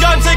guns.